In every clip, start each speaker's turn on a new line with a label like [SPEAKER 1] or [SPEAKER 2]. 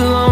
[SPEAKER 1] Life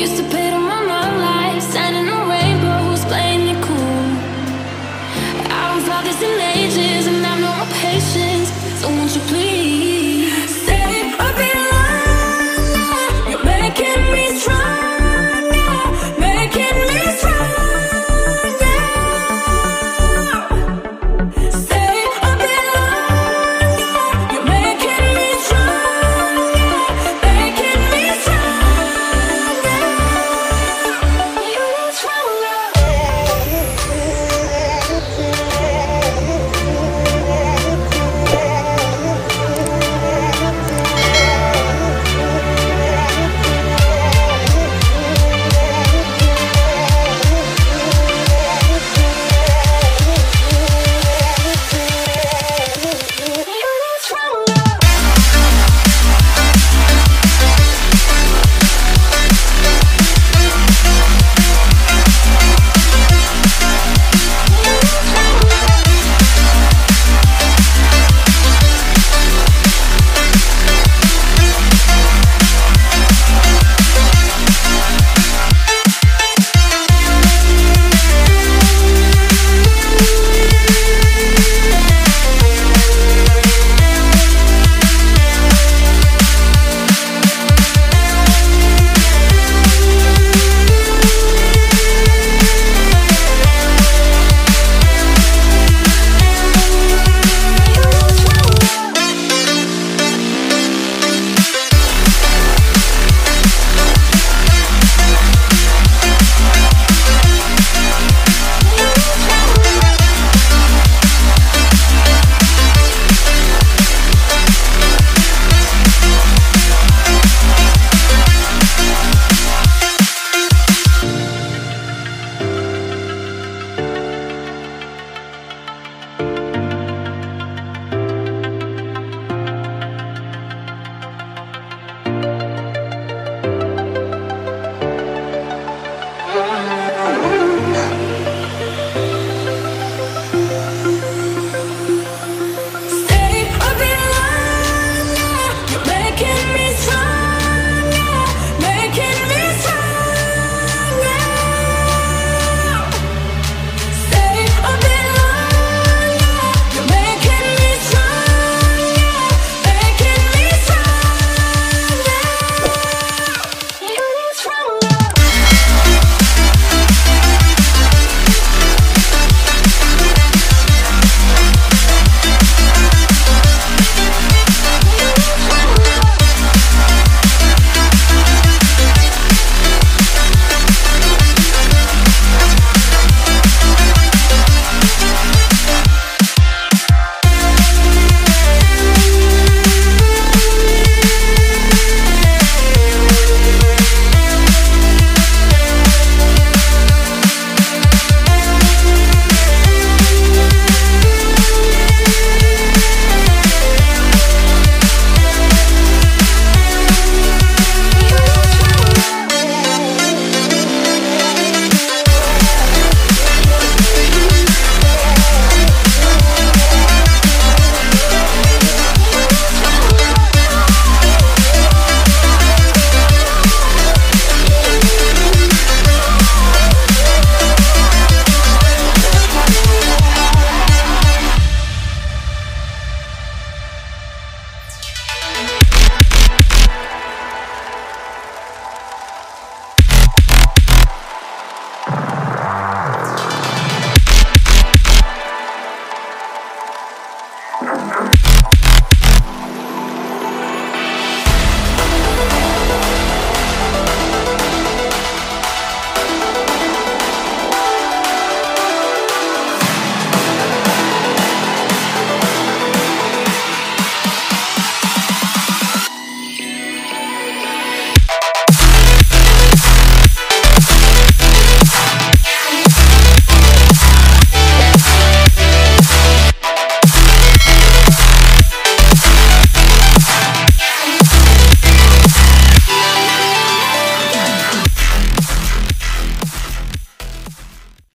[SPEAKER 2] Used to pay